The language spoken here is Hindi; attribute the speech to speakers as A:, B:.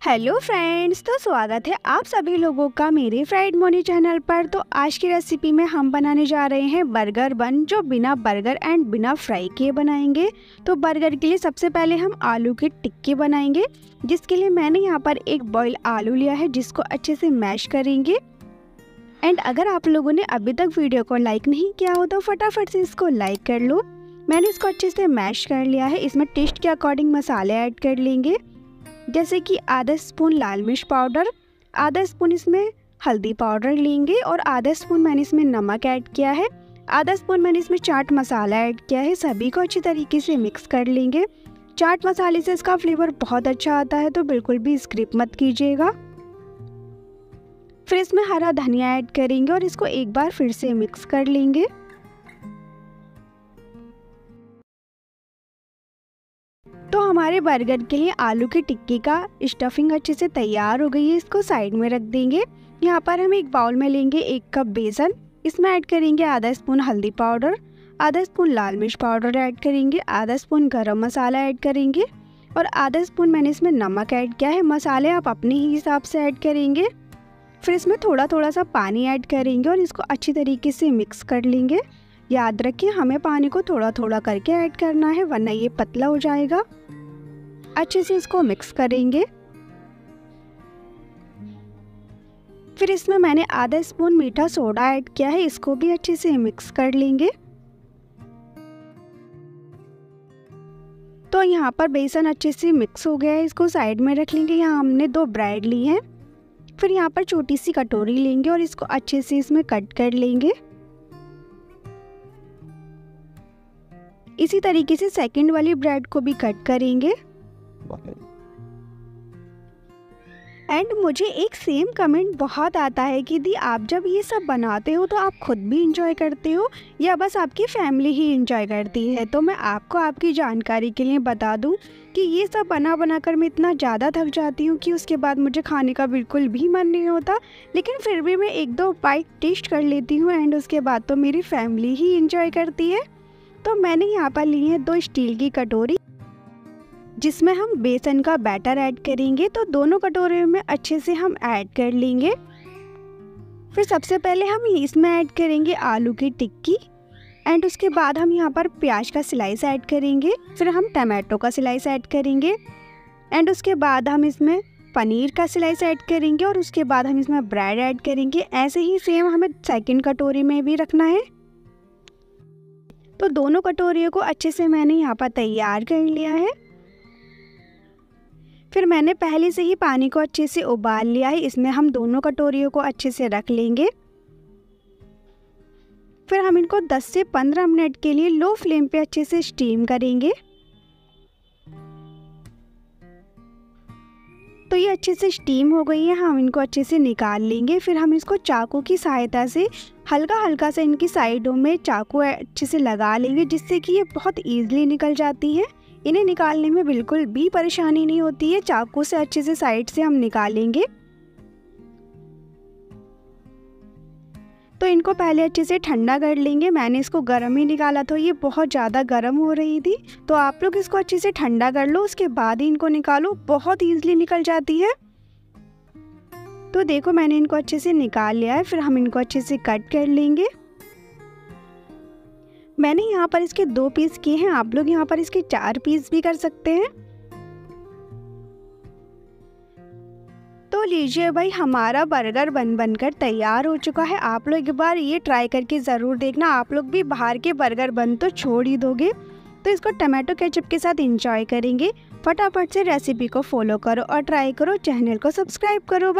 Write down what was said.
A: हेलो फ्रेंड्स तो स्वागत है आप सभी लोगों का मेरे फ्राइड मोनी चैनल पर। तो आज की रेसिपी में हम बनाने जा रहे हैं बर्गर बन, जो बिना बर्गर एंड बिना फ्राई किए बनाएँगे। तो बर्गर के लिए सबसे पहले हम आलू के टिक्की बनाएँगे, जिसके लिए मैंने यहाँ पर एक बॉयल आलू लिया है, जिसको अच्छे से मैश करेंगे। एंड अगर आप लोगों ने अभी तक वीडियो को लाइक नहीं किया हो तो फटाफट से इसको लाइक कर लो। मैंने इसको अच्छे से मैश कर लिया है, इसमें टेस्ट के अकॉर्डिंग मसाले ऐड कर लेंगे। जैसे कि आधा स्पून लाल मिर्च पाउडर, आधा स्पून इसमें हल्दी पाउडर लेंगे और आधा स्पून मैंने इसमें नमक ऐड किया है। आधा स्पून मैंने इसमें चाट मसाला ऐड किया है, सभी को अच्छी तरीके से मिक्स कर लेंगे। चाट मसाले से इसका फ्लेवर बहुत अच्छा आता है तो बिल्कुल भी स्क्रिप मत कीजिएगा। फिर इसमें हरा धनिया ऐड करेंगे और इसको एक बार फिर से मिक्स कर लेंगे। तो हमारे बर्गर के लिए आलू की टिक्की का स्टफिंग अच्छे से तैयार हो गई है। इसको साइड में रख देंगे। यहाँ पर हम एक बाउल में लेंगे एक कप बेसन। इसमें ऐड करेंगे आधा स्पून हल्दी पाउडर आधा स्पून लाल मिर्च पाउडर ऐड करेंगे, आधा स्पून गरम मसाला ऐड करेंगे और आधा स्पून मैंने इसमें नमक ऐड किया है। मसाले आप अपने ही हिसाब से ऐड करेंगे। फिर इसमें थोड़ा थोड़ा सा पानी ऐड करेंगे और इसको अच्छी तरीके से मिक्स कर लेंगे। याद रखिए, हमें पानी को थोड़ा थोड़ा करके ऐड करना है, वरना ये पतला हो जाएगा। अच्छे से इसको मिक्स करेंगे। फिर इसमें मैंने आधा स्पून मीठा सोडा ऐड किया है, इसको भी अच्छे से मिक्स कर लेंगे। तो यहाँ पर बेसन अच्छे से मिक्स हो गया है, इसको साइड में रख लेंगे, यहाँ हमने दो ब्रेड ली हैं। फिर यहाँ पर छोटी सी कटोरी लेंगे और इसको अच्छे से इसमें कट कर लेंगे। इसी तरीके से सेकंड वाली ब्रेड को भी कट करेंगे। एंड मुझे एक सेम कमेंट बहुत आता है कि दी, आप जब ये सब बनाते हो तो आप खुद भी इंजॉय करते हो या बस आपकी फैमिली ही इंजॉय करती है? तो मैं आपको आपकी जानकारी के लिए बता दूँ कि ये सब बना बना कर मैं इतना ज़्यादा थक जाती हूँ कि उसके बाद मुझे खाने का बिल्कुल भी मन नहीं होता। लेकिन फिर भी मैं एक दो बाइट टेस्ट कर लेती हूँ एंड उसके बाद तो मेरी फैमिली ही इंजॉय करती है। तो मैंने यहाँ पर ली है दो स्टील की कटोरी, जिसमें हम बेसन का बैटर ऐड करेंगे तो दोनों कटोरे में अच्छे से हम ऐड कर लेंगे। फिर सबसे पहले हम इसमें ऐड करेंगे आलू की टिक्की एंड उसके बाद हम यहाँ पर प्याज का स्लाइस ऐड करेंगे। फिर हम टमाटो का स्लाइस ऐड करेंगे एंड उसके बाद हम इसमें पनीर का स्लाइस ऐड करेंगे, और उसके बाद हम इसमें ब्रेड ऐड करेंगे। ऐसे ही सेम हमें सेकंड कटोरी में भी रखना है। तो दोनों कटोरियों को अच्छे से मैंने यहाँ पर तैयार कर लिया है। फिर मैंने पहले से ही पानी को अच्छे से उबाल लिया है। इसमें हम दोनों कटोरियों को अच्छे से रख लेंगे। फिर हम इनको 10 से 15 मिनट के लिए लो फ्लेम पे अच्छे से स्टीम करेंगे। तो ये अच्छे से स्टीम हो गई है, हम इनको अच्छे से निकाल लेंगे, फिर हम इसको चाकू की सहायता से हल्का हल्का से इनकी साइडों में चाकू अच्छे से लगा लेंगे, जिससे कि ये बहुत ईजिली निकल जाती है। इन्हें निकालने में बिल्कुल भी परेशानी नहीं होती है, चाकू से अच्छे से साइड से हम निकालेंगे। तो इनको पहले अच्छे से ठंडा कर लेंगे। मैंने इसको गर्म ही निकाला था। ये बहुत ज़्यादा गर्म हो रही थी। तो आप लोग इसको अच्छे से ठंडा कर लो। उसके बाद ही इनको निकालो। बहुत ईजिली निकल जाती है। तो देखो, मैंने इनको अच्छे से निकाल लिया है। फिर हम इनको अच्छे से कट कर लेंगे। मैंने यहाँ पर इसके दो पीस किए हैं। आप लोग यहाँ पर इसके चार पीस भी कर सकते हैं। लीजिए भाई, हमारा बर्गर बन बन कर तैयार हो चुका है। आप लोग एक बार ये ट्राई करके ज़रूर देखना। आप लोग भी बाहर के बर्गर बन तो छोड़ ही दोगे। तो इसको टमाटो केचप के साथ इंजॉय करेंगे। फटाफट से रेसिपी को फॉलो करो और ट्राई करो। चैनल को सब्सक्राइब करो।